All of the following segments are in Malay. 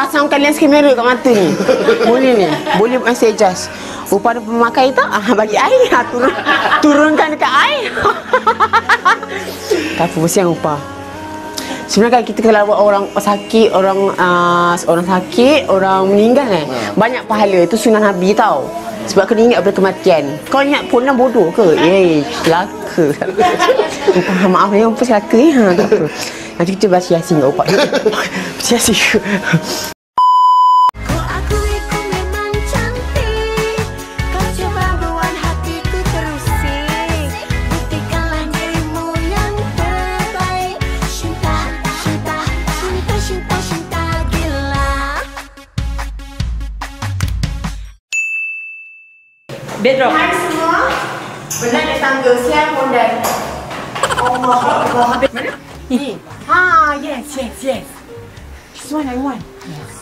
pasangkan lens kamera kat mata ni. Boleh ni. Boleh masih adjust. Rupa ada pemakai tak? Ah, bagi air. Ah, turun, turunkan dekat air. tak apa, mesti yang rupa. Sebenarnya kan kita kalau buat orang sakit, orang uh, orang sakit, orang meninggal kan. Banyak pahala. Itu sunnah Nabi tau. Sebab kena ingat pada kematian. Kau ingat pun bodoh ke? Eh, celaka. Maaf ya, upah celaka ya. Ha, tak apa. Nanti kita baca Yasin kat upah. Baca Yasin. Kau akui ku memang cantik Kau coba buat hatiku terusik Buktikanlah dirimu yang terbaik Cinta, cinta, cinta, cinta, cinta gila Bedrock. Hai semua. Benar di tangga siap mondai. Allah Allah. Mana? Ni. Ha, yes, yes, yes. This one I want. Yes.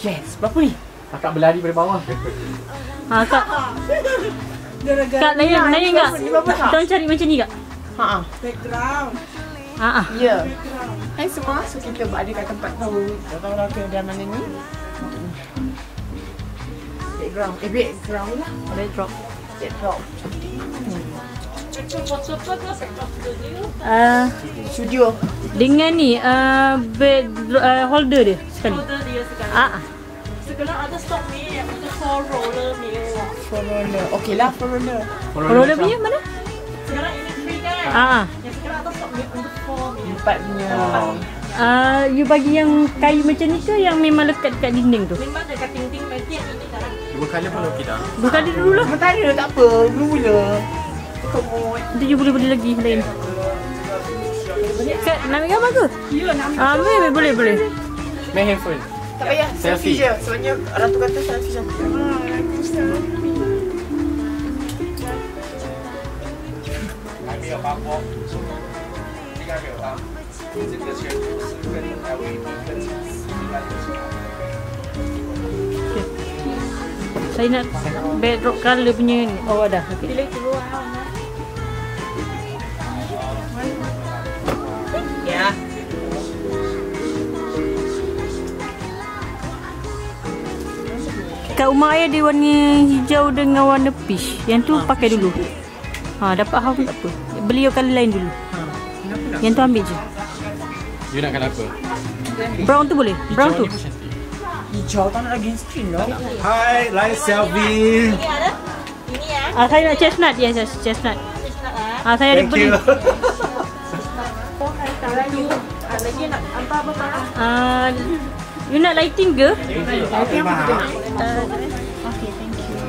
Yes. Berapa ni? Akak berlari pada bawah. Ha, kak. Kak, layan, layan kak. Tolong cari macam ni kak. Ha ah. Ha ah. Ya. Hai semua. So kita berada kat tempat tahu. Tak tahu lah kedai mana ni. Background. Eh, background lah. Bedrock. Background. Uh, Studio. dengan ni uh, bed uh, holder dia sekali. Order dia sekarang. Ah, ah. Sekarang ada stok ni yang ada four roller meal. For roller. Okey lah, for roller. Roller punya mana? Sekarang ini free kan? Ah, ah. Yang sekarang ada stok ni untuk four. Empat punya. Uh, you bagi yang kayu macam ni ke yang memang lekat dekat dinding tu? Memang dekat nanti yang ini tak Dua kali pun okey dah. Buka dia dulu lah. Sementara tak apa. Mula-mula. Nanti you boleh beli lagi lain. Kak, nak ambil gambar ke? Ya, nak ambil. Ah, boleh, boleh, boleh. Main handphone. Tak payah. Selfie Selfie. je. Sebabnya Ratu kata selfie je. Saya nak bedrock colour punya ni. Oh, ada. Okay. Pilih dulu Kat rumah ayah dia warna hijau dengan warna peach. Yang tu pakai dulu. Ha, dapat half pun tak apa. Beli yang colour lain dulu. Yang tu ambil je. You nak apa? Brown tu boleh? Brown tu. Hijau. Hijau tak nak lagi screen lah. Hai, live selfie. Ini ada. Ini ya. Ah, saya nak chestnut. Yes, yes, chestnut. Ah, saya ada Thank beli. Oh, sekarang you. Ah, lagi nak hantar apa barang? Ah, you nak lighting ke?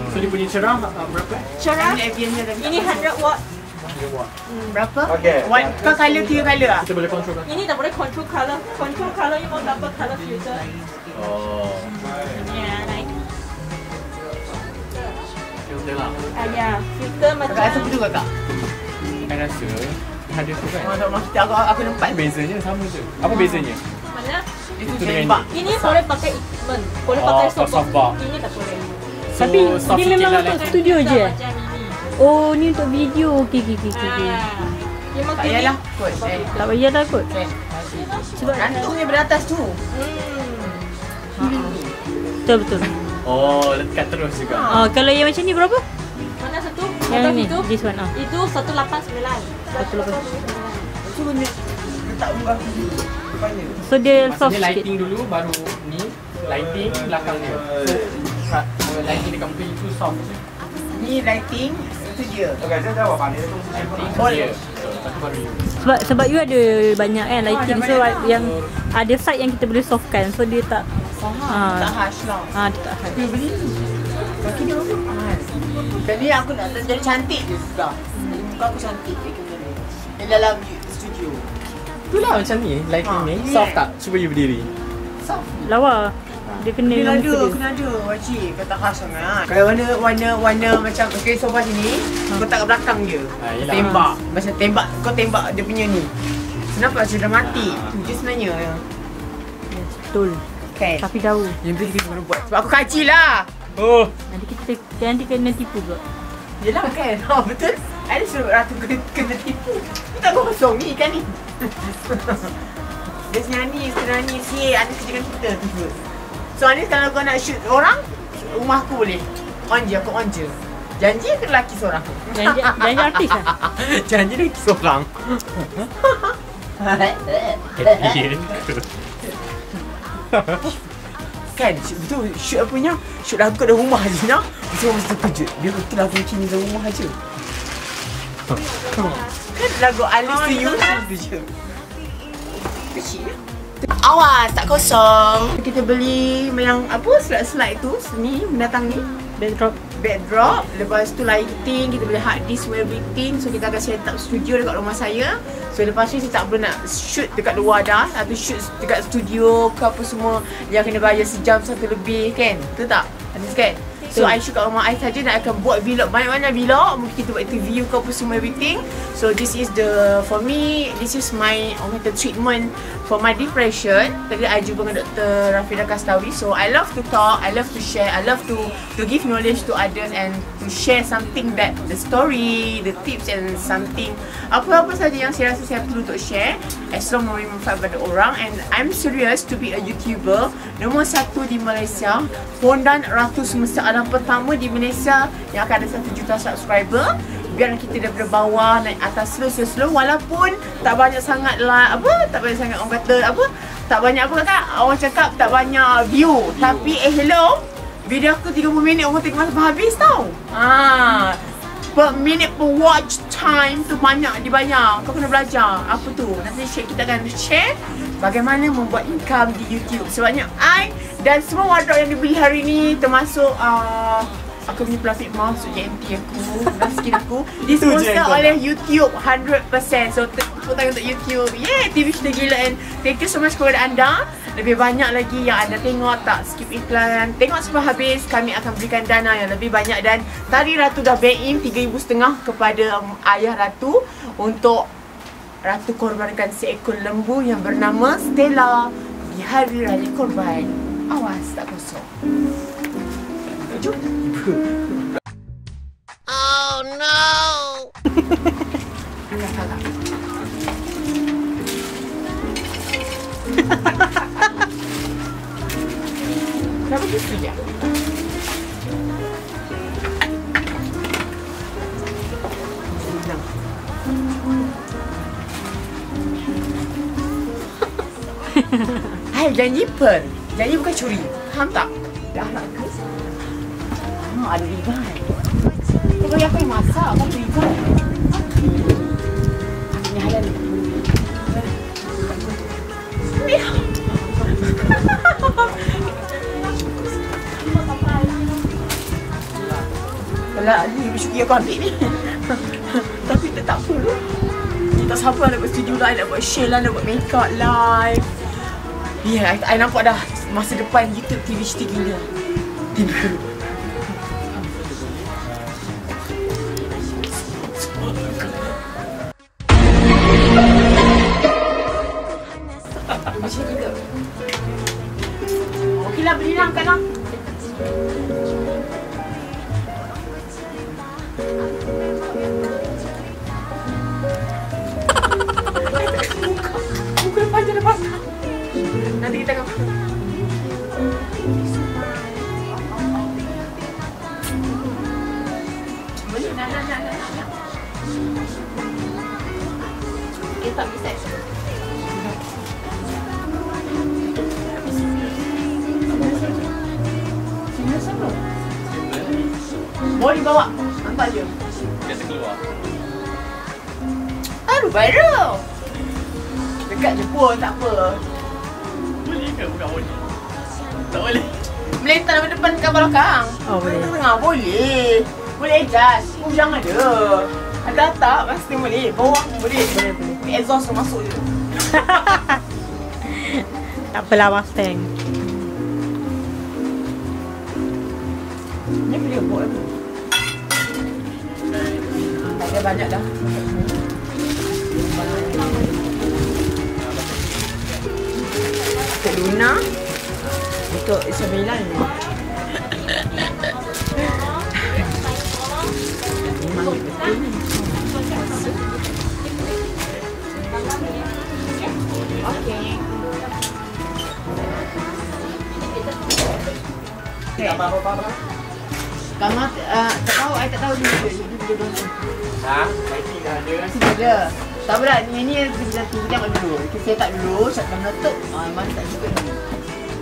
So dia punya cerah uh, berapa? Cerah. Ini Avian dia lagi. Ini 100 watt. Berapa? Okay. One, kau colour tiga colour ah? Kita boleh control kan? Ini tak boleh control color. Control color you mau dapat color filter. Oh. Ya, like. Filter lah. Ah, ya. Filter macam. rasa betul kakak? Kan rasa ada tu kan? Mana maksud aku, aku nampak Apa bezanya sama je. Apa bezanya? Mana? Itu Itu tembak. Ini boleh pakai equipment. Boleh Oh, pakai softbox. softbox. Ini tak boleh. So, Tapi soft dia sikit memang lah untuk lighting. studio je. eh? Macam ini. Oh, ni untuk video. Okey, okey, okey. okey. Ah. Tak payahlah kot. Eh, Tak payah lah kot. eh. Sebab Gantung dia beratas tu. betul betul. Oh, lekat terus juga. Ah, kalau yang macam ni berapa? Mana satu? Yang Atau ni, itu? this one ah. Itu 189. 189. Tu benda letak. Depannya. So dia soft Maksudnya sikit. lighting dulu baru ni lighting belakang dia. So uh, lighting dekat muka itu soft je. Ni lighting, itu dia. Okay, saya. Lighting Oh, tu. Sebab sebab you ada banyak kan lighting so yang ada side yang kita boleh softkan so dia tak Ah, tak harsh lah. ah dia tak hard. Dia beli. Kaki dia. Jadi aku nak jadi cantik je sudah. Jadi muka aku cantik je kena ni. Yang dalam studio. Itulah macam ni lighting Ha, ni. ni Soft kan? tak? Cuba you berdiri. Soft. Lawa. Dia kena Kena ada, kena ada wajib. Kau tak khas sangat. Kalau warna warna warna macam okay sofa sini, kau tak kat belakang dia. Ah, yelah. tembak. Macam tembak, kau tembak dia punya ni. Kenapa macam dramatik? Dia sebenarnya. Yes, betul. Kan? Tapi tahu. Yang tu kita kena buat. Sebab aku kaji lah. Oh. Nanti kita nanti kena tipu pula. Yelah kan? Oh, betul. Ada suruh ratu kena, kena tipu. Kita tak kosong ni kan ni. Dia nyanyi, dia nyanyi si Anis kerjakan kita tu. So Anis kalau kau nak shoot orang, rumah aku boleh. On je, aku on je. Janji ke lelaki seorang? Janji, janji artis lah. Janji lelaki seorang. kan betul shoot apa nya shoot lagu kat rumah je nya betul mesti terkejut dia betul lagu macam ni dalam rumah je kan lagu Alice to You tu je. Kecil? Awas, tak kosong. Kita beli yang apa slide-slide tu ni mendatang ni. Backdrop. backdrop. Lepas tu lighting kita boleh hard disk everything. So kita akan set up studio dekat rumah saya. So lepas tu saya tak perlu nak shoot dekat luar dah. Atau shoot dekat studio ke apa semua yang kena bayar sejam satu lebih kan? Betul tak? Anis kan So I shoot kat rumah I saja dan I akan buat vlog banyak-banyak vlog. Mungkin kita buat interview ke apa semua everything. So this is the for me this is my orang kata treatment for my depression. Tadi I jumpa dengan Dr. Rafida Kastawi. So I love to talk I love to share I love to to give knowledge to others and to share something that the story the tips and something apa-apa saja yang saya rasa saya perlu untuk share. As long memberi manfaat pada orang. And I'm serious to be a YouTuber. Nombor satu di Malaysia Pondan Ratu Semesta Alam pertama di Malaysia yang akan ada satu juta subscriber. Biar kita daripada bawah naik atas slow slow slow. Walaupun tak banyak sangat lah apa tak banyak sangat orang kata apa tak banyak apa kata orang cakap tak banyak view. Tapi eh hello video aku 30 minit orang tengok masa habis tau. Ah per minute per watch time tu banyak dibayar. Kau kena belajar. Apa tu? Nanti share kita akan share bagaimana membuat income di YouTube. Sebabnya I dan semua wardrobe yang dibeli hari ni termasuk uh, aku punya plastik mask untuk JMT aku dan skin aku disponsor oleh YouTube 100% so tepuk tangan untuk YouTube. Yeah TV Cerita Gila and thank you so much kepada anda. Lebih banyak lagi yang anda tengok tak skip iklan. Tengok sampai habis kami akan berikan dana yang lebih banyak dan tadi Ratu dah back in 3,500 kepada um, ayah Ratu untuk Ratu korbankan seekor lembu yang bernama Stella di hari raya korban awas tak kosong Jom. Oh no! Enggak salah. Kenapa gitu ya? Hai, janji per. Janji bukan curi. Faham tak? Dah nak ke? Ha, ada riban. Kau bagi apa yang masak? Kau beri riban. Ini halal ni. Ni. Kalau ni lebih aku ambil ni. Tapi tak tak apa. Ni tak sabar nak buat studio lah, nak buat share lah, nak buat make up live. Ya, yeah, I, I nampak dah masa depan YouTube TV Cerita Gila. Beli lah lah. Basah. Nanti kita akan Boleh bawa. Nampak je. Biasa keluar. Baru baru. Dekat je pun tak apa. Boleh ke bukan boleh? Tak boleh. Meletak dari depan ke belakang. Oh, boleh. Tengah boleh. Boleh adjust. Ujang ada. Ada tak? Pasti boleh. Bawah boleh. Boleh, boleh. Exhaust tu masuk je. Tak apalah Mustang. Ni boleh buat tu dah banyak dah. Untuk Luna, untuk Isabella ni. Okay. Okay. Kamu, uh, tak tahu, saya tak tahu dulu. Dulu, dulu, dulu. Tak apa dah, ni kita tunggu tengok dulu. Kita set up dulu, set up meletup. Ah, mana tak juga ni.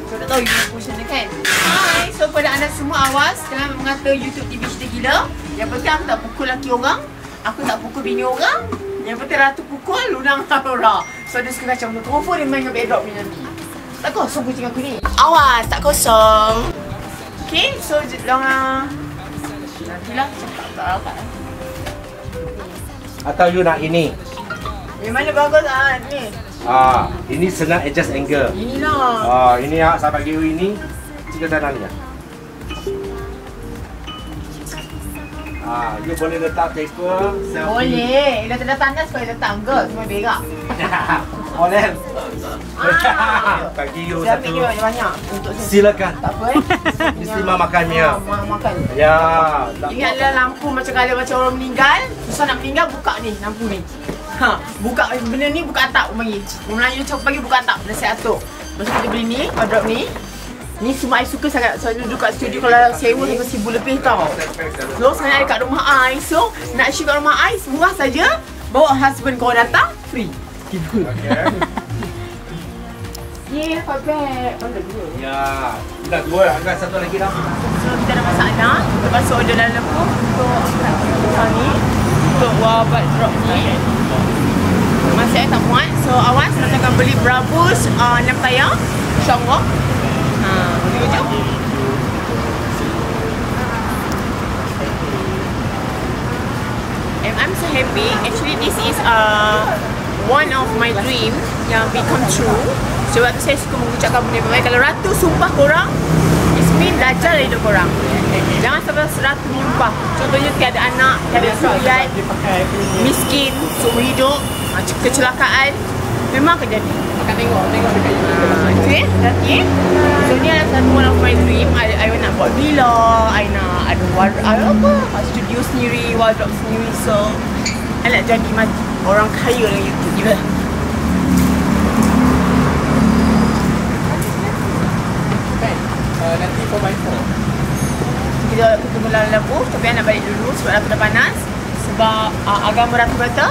So tak tahu YouTube function dia kan. Hai, so pada anda semua awas jangan mengata YouTube TV cerita gila. Yang penting aku tak pukul laki orang. Aku tak pukul bini orang. Yang penting Ratu pukul Lunang Aurora. So dia suka kacau muka. Confirm dia main dengan bedrock ni nanti. Tak kosong kucing aku ni. Awas, tak kosong. Okay, so jangan Nantilah cakap tak rapat. Atau you nak ini? Yang mana bagus ah ni? Ah, ini senang adjust angle. Inilah. Ah, ini ah, saya bagi you ini. Tiga tangan ni. Ah, you boleh letak paper, selfie. Boleh. Dah tanda tanda sekali letak enggak semua berak. boleh. Ah. bagi you Saya satu. ambil banyak-banyak untuk saya. Silakan. Tak apa eh. Bismillah makan Mia. Ma- makan. Ya. Ingatlah lampu macam kalau macam orang meninggal, susah nak meninggal buka ni lampu ni. Ha, buka benda ni buka atap panggil. Orang Melayu cakap pagi buka atap, dah saya atur. Lepas tu kita beli ni, wardrobe ni. Ni semua I suka sangat. Selalu duduk kat studio kalau sewa sampai seribu lebih tau. So, saya ada kat rumah I. So, nak shoot kat rumah I, murah saja. Bawa husband kau datang, free. Not bad. Oh, dah dua. Ya. Dah dua, angkat satu lagi dah. So kita dah masak dah Lepas tu order dalam lembu Untuk angkat ni Untuk wabat drop ni Masih tak muat So awas Kita akan beli Brabus uh, 6 tayar InsyaAllah Ha, boleh jom And I'm so happy Actually this is uh, One of my dream Yang become true. Sebab tu saya suka mengucapkan benda baik Kalau Ratu sumpah korang It's mean Dajjal hidup korang. Jangan sampai Ratu menyumpah Contohnya tiada anak Tiada suriat Miskin Seumur hidup ah, Kecelakaan. Memang akan jadi. Akan tengok, tengok dekat YouTube. Ah, Okay, nanti So ni adalah satu one of my dream. I, I nak buat villa. I nak ada wardrobe ada apa? Studio sendiri Wardrobe sendiri So I nak jadi macam orang kaya dalam YouTube. Je Kan? Uh, nanti 4x4. Kita kita tunggu dalam lampu Tapi I nak balik dulu Sebab aku dah panas. Sebab uh, agama Ratu kata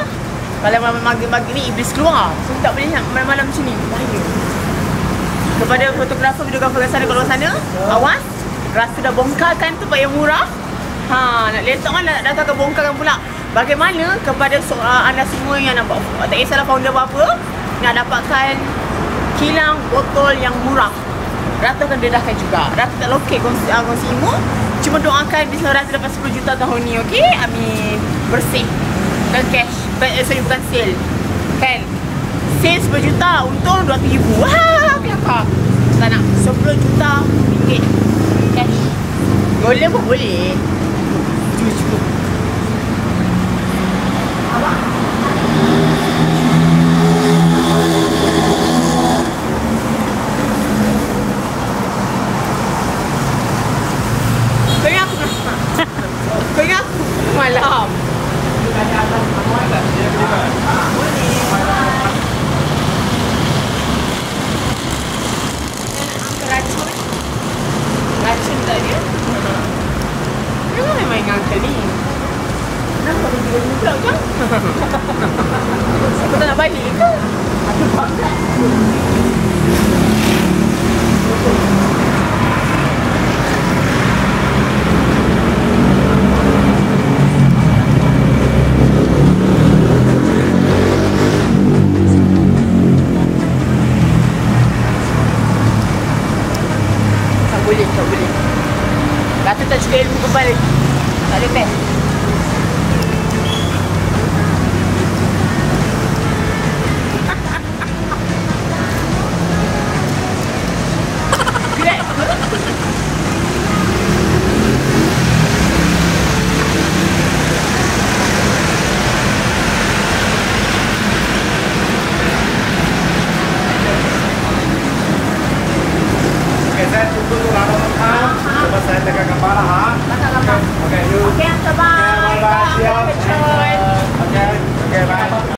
Kalau malam maghrib-maghrib ni Iblis keluar. So tak boleh nak malam-malam macam ni Bahaya. Kepada fotografer Videografer kat sana Kat luar sana Awas. Ratu dah bongkarkan tempat yang murah nak letak kan nak datang ke bongkarkan pula. Bagaimana kepada so, uh, anda semua yang nak buat tak kisahlah founder apa nak dapatkan kilang botol yang murah. Ratu akan dedahkan juga. Ratu tak lokek kongsi, uh, kongsi ilmu. Cuma doakan bisa Ratu dapat 10 juta tahun ni, okey? Amin. Bersih. Bukan cash. But, eh, sorry, bukan sale. Kan? Sale 10 juta, untung 200 ribu. Wah? Tak nak. 10 juta ringgit. Cash. Boleh pun boleh. Cukup. Kau ingat aku Kau ingat aku malam Racun Racun tak dia Kenapa memang ingat angkat ni Tak nak balik ke Tak boleh, tak boleh. Kata tak cukup ilmu kebal lagi Tak ada best Relax Okay, saya tunggu dulu lama makan. Coba saya tekan kepala ha. Masak gambar Okay, you. Okay, bye-bye Bye-bye. Siap. Bye, Rachel. Okay, okay, bye.